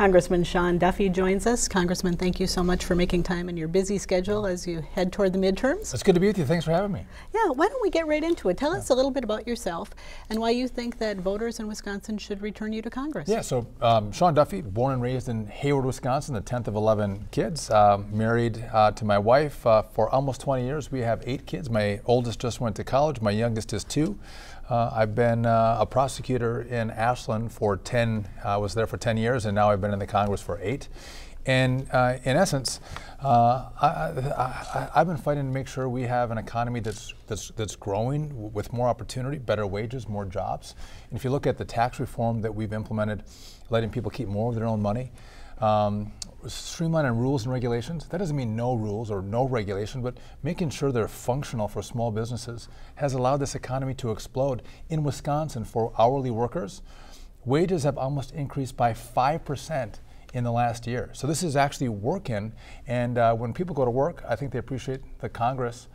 Congressman Sean Duffy joins us. Congressman, thank you so much for making time in your busy schedule as you head toward the midterms. It's good to be with you. Thanks for having me. Yeah, why don't we get right into it? Tell yeah. us a little bit about yourself and why you think that voters in Wisconsin should return you to Congress. Yeah, so um, Sean Duffy, born and raised in Hayward, Wisconsin, the 10th of 11 kids. Uh, married uh, to my wife uh, for almost 20 years. We have eight kids. My oldest just went to college, my youngest is two. Uh, I've been uh, a prosecutor in Ashland for 10, I was there for 10 years, and now I've been in the Congress for eight. And uh, in essence, uh, I, have been fighting to make sure we have an economy that's, that's, that's growing with more opportunity, better wages, more jobs. And if you look at the tax reform that we've implemented, letting people keep more of their own money, um, streamlining rules and regulations. That doesn't mean no rules or no regulation, but making sure they're functional for small businesses has allowed this economy to explode. In Wisconsin, for hourly workers, wages have almost increased by 5% in the last year. So this is actually working. And uh, when people go to work, I think they appreciate the Congress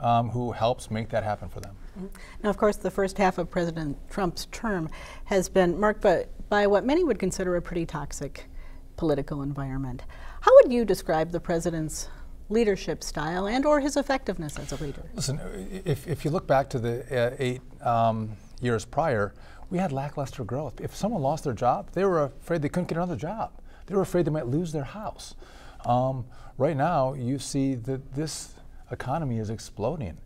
um, who helps make that happen for them. Mm-hmm. Now, of course, the first half of President Trump's term has been marked by, by what many would consider a pretty toxic political environment. How would you describe the president's leadership style and or his effectiveness as a leader? Listen, if, if you look back to the uh, eight um, years prior, we had lackluster growth. If someone lost their job, they were afraid they couldn't get another job. They were afraid they might lose their house. Um, right now, you see that this economy is exploding.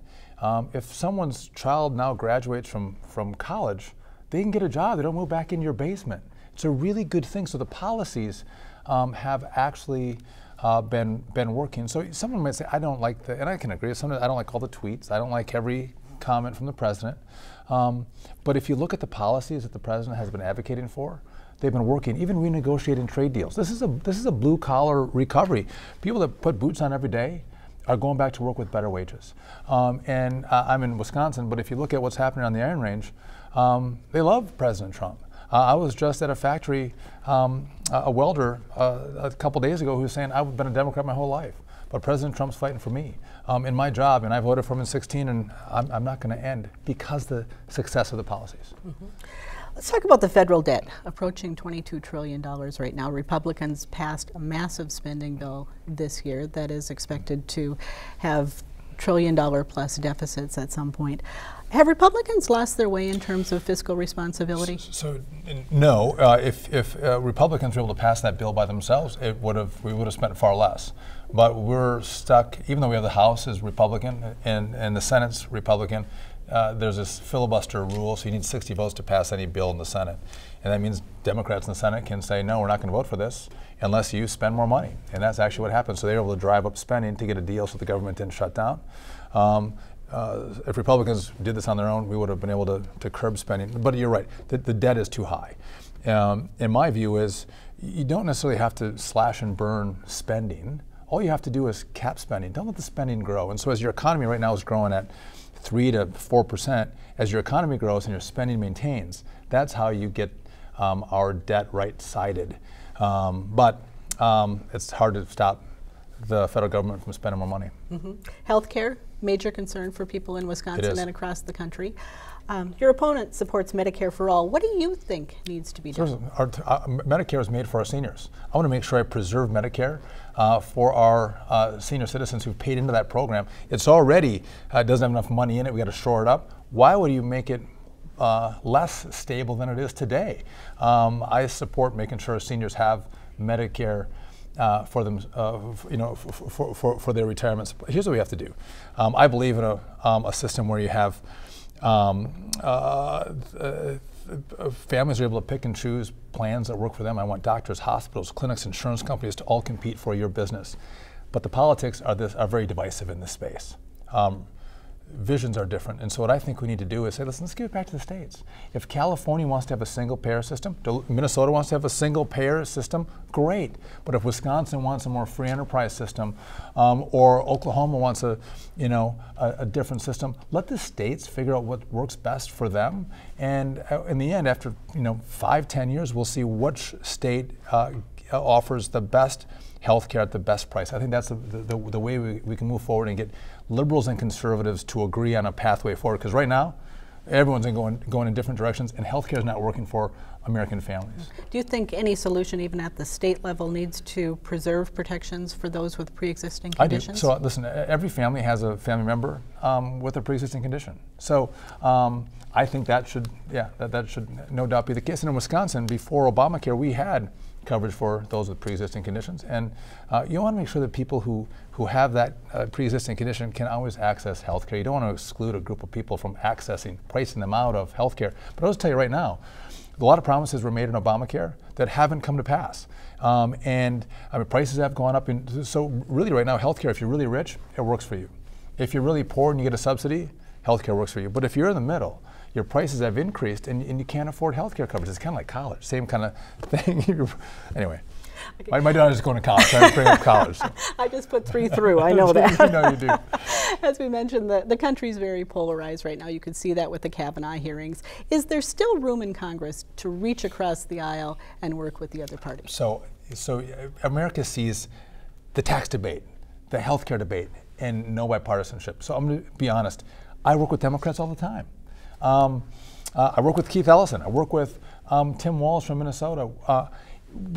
Um, if someone's child now graduates from, from college, they can get a job. They don't move back in your basement. It's a really good thing. So the policies um, have actually uh, been been working. So someone might say, I don't like the, and I can agree. Sometimes I don't like all the tweets. I don't like every comment from the president. Um, but if you look at the policies that the president has been advocating for, they've been working, even renegotiating trade deals. This is a this is a blue collar recovery. People that put boots on every day are going back to work with better wages. Um, and uh, I'm in Wisconsin, but if you look at what's happening on the Iron Range, um, they love President Trump. Uh, I was just at a factory, um, a welder uh, a couple days ago who was saying, I've been a Democrat my whole life, but President Trump's fighting for me um, in my job, and I voted for him in 16, and I'm, I'm not going to end because the success of the policies. Mm-hmm. Let's talk about the federal debt, approaching $22 trillion right now. Republicans passed a massive spending bill this year that is expected to have trillion dollar plus deficits at some point. Have Republicans lost their way in terms of fiscal responsibility? So, so no. Uh, if if uh, Republicans were able to pass that bill by themselves, it would have we would have spent far less. But we're stuck. Even though we have the House is Republican and and the Senate's Republican, uh, there's this filibuster rule. So you need 60 votes to pass any bill in the Senate, and that means Democrats in the Senate can say no, we're not going to vote for this unless you spend more money. And that's actually what happened. So they were able to drive up spending to get a deal so the government didn't shut down. Um, uh, if Republicans did this on their own, we would have been able to, to curb spending. But you're right, the, the debt is too high. Um, and my view is you don't necessarily have to slash and burn spending. All you have to do is cap spending. Don't let the spending grow. And so as your economy right now is growing at three to four percent, as your economy grows and your spending maintains, that's how you get um, our debt right-sided. Um, but um, it's hard to stop the federal government from spending more money. Mm-hmm. Healthcare, major concern for people in Wisconsin and across the country. Um, your opponent supports Medicare for all. What do you think needs to be done? Our, uh, Medicare is made for our seniors. I want to make sure I preserve Medicare uh, for our uh, senior citizens who've paid into that program. It's already uh, doesn't have enough money in it. We got to shore it up. Why would you make it uh, less stable than it is today? Um, I support making sure seniors have Medicare uh, for them, uh, you know, for, for, for, their retirements. Here's what we have to do. Um, I believe in a, um, a system where you have um, uh, uh, families are able to pick and choose plans that work for them. I want doctors, hospitals, clinics, insurance companies to all compete for your business. But the politics are, this, are very divisive in this space. Um, visions are different. And so what I think we need to do is say, listen, let's give it back to the states. If California wants to have a single payer system, Minnesota wants to have a single payer system, great. But if Wisconsin wants a more free enterprise system, um, or Oklahoma wants a, you know, a, a, different system, let the states figure out what works best for them. And uh, in the end, after you know five, ten years, we'll see which state uh, offers the best health care at the best price. I think that's the, the, the way we, we can move forward and get liberals and conservatives to agree on a pathway forward. Because right now, everyone's going, going in different directions, and healthcare is not working for American families. Do you think any solution, even at the state level, needs to preserve protections for those with pre-existing I do. conditions? So uh, listen, every family has a family member um, with a pre-existing condition. So um, I think that should, yeah, that, that should no doubt be the case. And in Wisconsin, before Obamacare, we had coverage for those with pre-existing conditions. And uh, you want to make sure that people who, who have that uh, pre-existing condition can always access health care. You don't want to exclude a group of people from accessing, pricing them out of health care. But I'll just tell you right now, a lot of promises were made in Obamacare that haven't come to pass. Um, and I mean, prices have gone up. In, so really right now, healthcare, if you're really rich, it works for you. If you're really poor and you get a subsidy, healthcare works for you. But if you're in the middle, your prices have increased and, and you can't afford healthcare coverage. It's kind of like college, same kind of thing. anyway, my, my daughter's going to college. So I bring up college. So. I just put three through. I know that. you know you do. As we mentioned, the, the country's very polarized right now. You could see that with the Kavanaugh hearings. Is there still room in Congress to reach across the aisle and work with the other parties? So, so uh, America sees the tax debate, the healthcare debate, and no bipartisanship. So I'm going to be honest. I work with Democrats all the time. Um, uh, I work with Keith Ellison. I work with um, Tim Walz from Minnesota. Uh,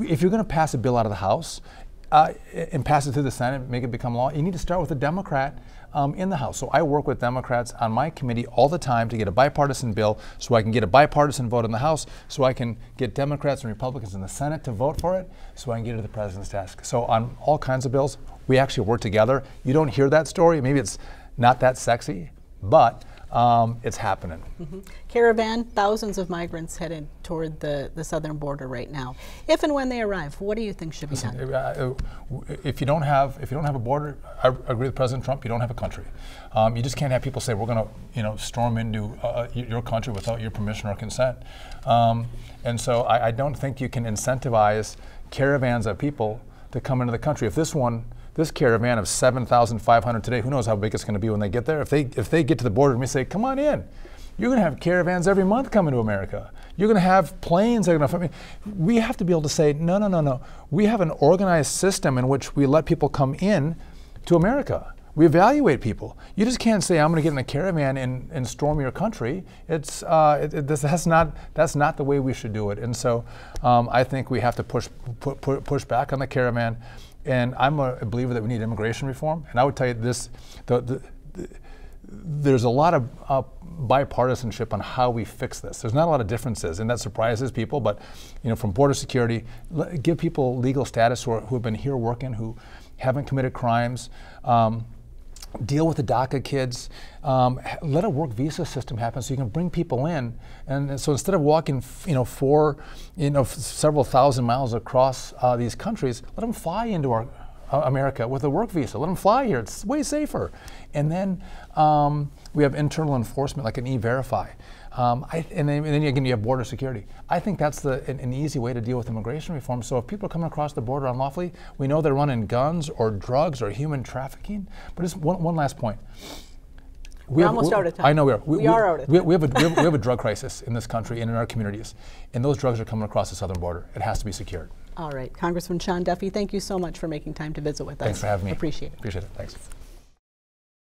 if you're going to pass a bill out of the House uh, and pass it through the Senate, and make it become law, you need to start with a Democrat um, in the House. So I work with Democrats on my committee all the time to get a bipartisan bill so I can get a bipartisan vote in the House, so I can get Democrats and Republicans in the Senate to vote for it, so I can get it to the president's desk. So on all kinds of bills, we actually work together. You don't hear that story. Maybe it's not that sexy, but um, it's happening. Mm-hmm. Caravan, thousands of migrants headed toward the, the southern border right now. If and when they arrive, what do you think should be Listen, done? uh, uh, if you don't have if you don't have a border, I agree with President Trump. You don't have a country. Um, you just can't have people say we're going to you know storm into uh, your country without your permission or consent. Um, and so I, I don't think you can incentivize caravans of people to come into the country. If this one this caravan of 7,500 today, who knows how big it's going to be when they get there? If they, if they get to the border and we say, come on in, you're going to have caravans every month coming to America. You're going to have planes that are going to. I mean, we have to be able to say, no, no, no, no. We have an organized system in which we let people come in to America. We evaluate people. You just can't say, I'm going to get in a caravan and, and storm your country. It's, uh, it, it, that's, not, that's not the way we should do it. And so um, I think we have to push, pu- pu- push back on the caravan. And I'm a believer that we need immigration reform. And I would tell you this the, the, the, there's a lot of uh, bipartisanship on how we fix this. There's not a lot of differences, and that surprises people. But you know, from border security, give people legal status who, are, who have been here working, who haven't committed crimes. Um, deal with the DACA kids. Um, let a work visa system happen so you can bring people in. And so instead of walking, you know, four, you know, several thousand miles across uh, these countries, let them fly into our America with a work visa. Let them fly here. It's way safer. And then um, we have internal enforcement like an e-verify. Um, I, and, then, and, then, again, you have border security. I think that's the, an, an, easy way to deal with immigration reform. So if people are coming across the border unlawfully, we know they're running guns or drugs or human trafficking. But just one, one last point. We are almost out of time. I know we are. We, we are out of time. We, we, have a, we, have, we have a drug crisis in this country and in our communities. And those drugs are coming across the southern border. It has to be secured. All right. Congressman Sean Duffy, thank you so much for making time to visit with us. Thanks for having me. Appreciate it. Appreciate it. Thanks.